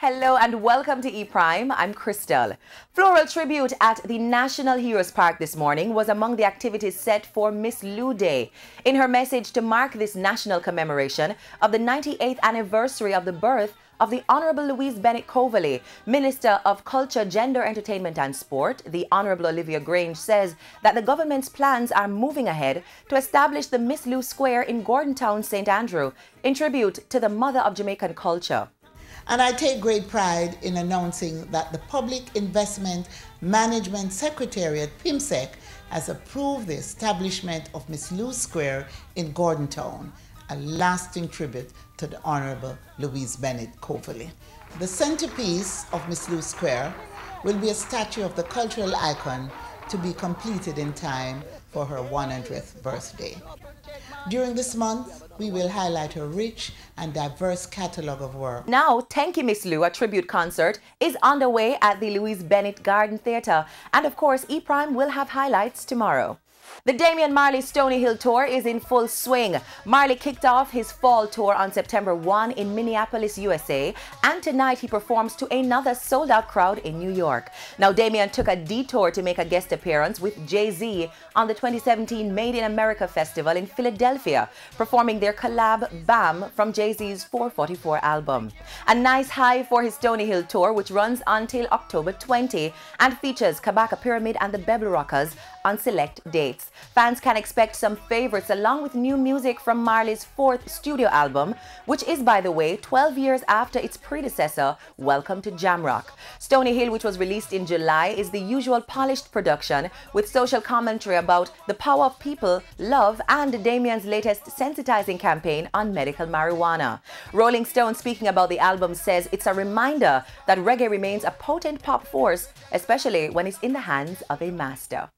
Hello and welcome to E Prime. I'm Crystal. Floral tribute at the National Heroes Park this morning was among the activities set for Miss Lou Day. In her message to mark this national commemoration of the 98th anniversary of the birth of the Honorable Louise Bennett Coverley, Minister of Culture, Gender, Entertainment and Sport, the Honorable Olivia Grange says that the government's plans are moving ahead to establish the Miss Lou Square in Gordontown, St. Andrew, in tribute to the mother of Jamaican culture. And I take great pride in announcing that the Public Investment Management Secretariat, PIMSEC, has approved the establishment of Miss Lou Square in Gordontown, a lasting tribute to the Honorable Louise Bennett Coverley. The centerpiece of Miss Lou Square will be a statue of the cultural icon to be completed in time for her 100th birthday. During this month, we will highlight her rich and diverse catalogue of work. Now, Thank You Miss Lou, a tribute concert, is underway at the Louise Bennett Garden Theatre. And of course, E-Prime will have highlights tomorrow. The Damian Marley Stony Hill Tour is in full swing. Marley kicked off his fall tour on September 1 in Minneapolis, USA, and tonight he performs to another sold-out crowd in New York. Now, Damian took a detour to make a guest appearance with Jay-Z on the 2017 Made in America Festival in Philadelphia, performing their collab BAM from Jay-Z's 444 album. A nice high for his Stony Hill tour, which runs until October 20 and features Kabaka Pyramid and the Bebble Rockers on select dates. Fans can expect some favorites along with new music from Marley's fourth studio album, which is, by the way, 12 years after its predecessor, Welcome to Jamrock. Stony Hill, which was released in July, is the usual polished production with social commentary about the power of people, love, and Damian's latest sensitizing campaign on medical marijuana. Rolling Stone, speaking about the album, says it's a reminder that reggae remains a potent pop force, especially when it's in the hands of a master.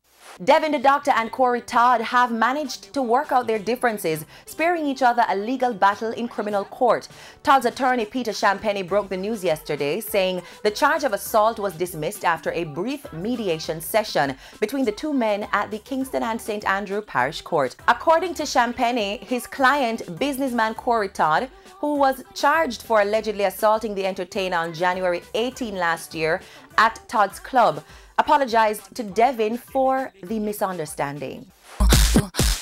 Devin Di Dakta and Corey Todd have managed to work out their differences, sparing each other a legal battle in criminal court. Todd's attorney Peter Champagnie broke the news yesterday, saying the charge of assault was dismissed after a brief mediation session between the two men at the Kingston and St. Andrew Parish Court. According to Champagnie, his client, businessman Corey Todd, who was charged for allegedly assaulting the entertainer on January 18 last year at Todd's club, apologized to Devin for the misunderstanding.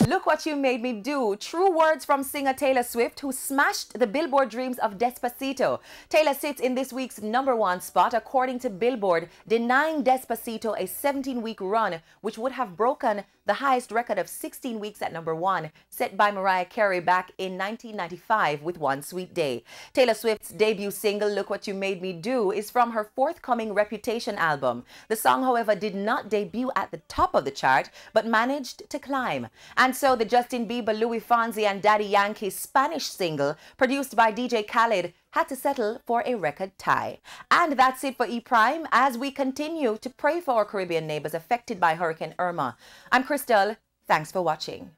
Look what you made me do. True words from singer Taylor Swift, who smashed the Billboard dreams of Despacito. Taylor sits in this week's number one spot, according to Billboard, denying Despacito a 17 week run, which would have broken the highest record of 16 weeks at number one, set by Mariah Carey back in 1995 with One Sweet Day. Taylor Swift's debut single, Look What You Made Me Do, is from her forthcoming Reputation album. The song, however, did not debut at the top of the chart, but managed to climb. And so the Justin Bieber, Luis Fonsi, and Daddy Yankee Spanish single, produced by DJ Khaled, had to settle for a record tie. And that's it for E Prime as we continue to pray for our Caribbean neighbors affected by Hurricane Irma. I'm Crystal. Thanks for watching.